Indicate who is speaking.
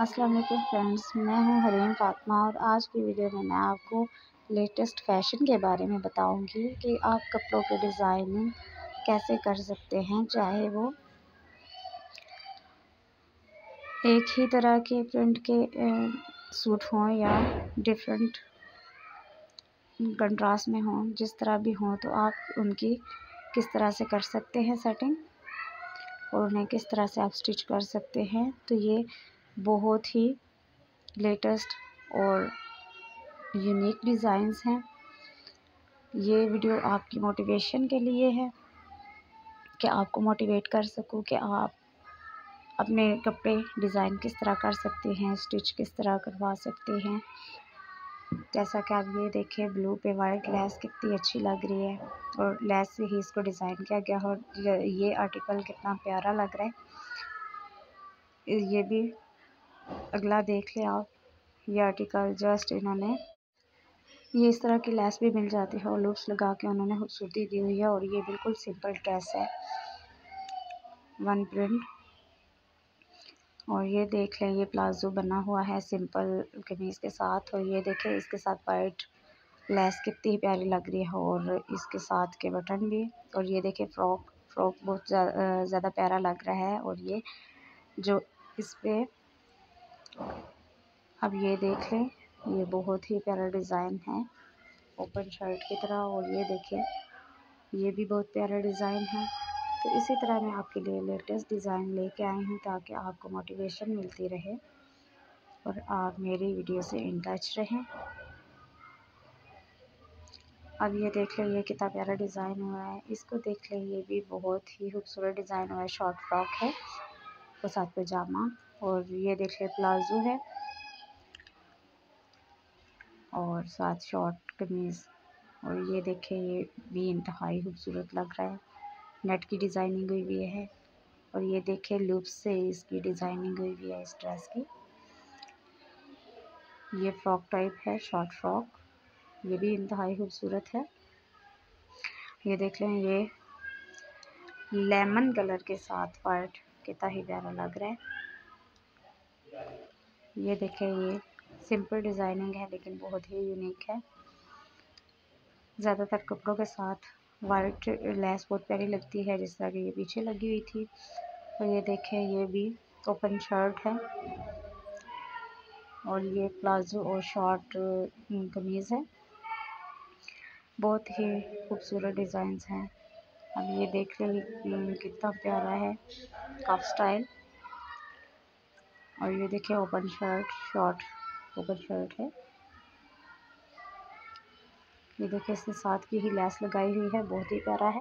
Speaker 1: अस्सलाम वालेकुम फ्रेंड्स, मैं हूँ हरीम फातिमा और आज की वीडियो में मैं आपको लेटेस्ट फ़ैशन के बारे में बताऊँगी कि आप कपड़ों के डिज़ाइनिंग कैसे कर सकते हैं, चाहे वो एक ही तरह के प्रिंट के सूट हों या डिफरेंट कंट्रास्ट में हों, जिस तरह भी हों तो आप उनकी किस तरह से कर सकते हैं सेटिंग और उन्हें किस तरह से आप स्टिच कर सकते हैं तो ये बहुत ही लेटेस्ट और यूनिक डिज़ाइंस हैं। ये वीडियो आपकी मोटिवेशन के लिए है कि आपको मोटिवेट कर सकूँ कि आप अपने कपड़े डिज़ाइन किस तरह कर सकते हैं स्टिच किस तरह करवा सकते हैं। जैसा कि आप ये देखें ब्लू पे वाइट लेस कितनी अच्छी लग रही है और लेस से ही इसको डिज़ाइन किया गया और ये आर्टिकल कितना प्यारा लग रहा है। ये भी अगला देख लें आप, ये आर्टिकल जस्ट इन्होंने, ये इस तरह की लैस भी मिल जाती है और लुप्स लगा के उन्होंने खूबसूरती दी हुई है और ये बिल्कुल सिंपल ड्रेस है। वन प्रिंट और ये देख लें, ये प्लाजो बना हुआ है सिंपल कमीज़ के साथ और ये देखें, इसके साथ वाइट लेस कितनी प्यारी लग रही है और इसके साथ के बटन भी। और ये देखें फ्रॉक फ्रॉक बहुत ज़्यादा प्यारा लग रहा है और ये जो इस पर अब ये देख लें, ये बहुत ही प्यारा डिज़ाइन है। ओपन शर्ट की तरह और ये देखें ये भी बहुत प्यारा डिज़ाइन है। तो इसी तरह मैं आपके लिए लेटेस्ट डिज़ाइन लेके आई हूँ ताकि आपको मोटिवेशन मिलती रहे और आप मेरी वीडियो से इन टच रहें। अब ये देख लें, ये कितना प्यारा डिज़ाइन हुआ है। इसको देख लें, ये भी बहुत ही खूबसूरत डिज़ाइन हुआ है। शॉर्ट फ्रॉक है और साथ पजामा। और ये देख लें प्लाजो है। और साथ शॉर्ट कमीज़ और ये देखें ये भी इंतहाई खूबसूरत लग रहा है। नेट की डिज़ाइनिंग हुई हुई है और ये देखें लूप्स से इसकी डिज़ाइनिंग हुई हुई है इस ड्रेस की। ये फ्रॉक टाइप है, शॉर्ट फ्रॉक। ये भी इंतहाई खूबसूरत है। ये देख लें, ये लेमन कलर के साथ वाइट कितना ही प्यारा लग रहा है। ये देखें, ये सिंपल डिज़ाइनिंग है, लेकिन बहुत ही यूनिक है। ज़्यादातर कपड़ों के साथ वाइट लेस बहुत प्यारी लगती है, जिस तरह की ये पीछे लगी हुई थी। और ये देखें, ये भी ओपन शर्ट है। और ये प्लाजो और शॉर्ट कमीज़ है। बहुत ही खूबसूरत डिज़ाइंस हैं। अब ये देख लें कितना प्यारा है कप स्टाइल और ये देखिए open shirt short open shirt है। ये देखिए इसके साथ की ही लैस लगाई हुई है, बहुत ही प्यारा है।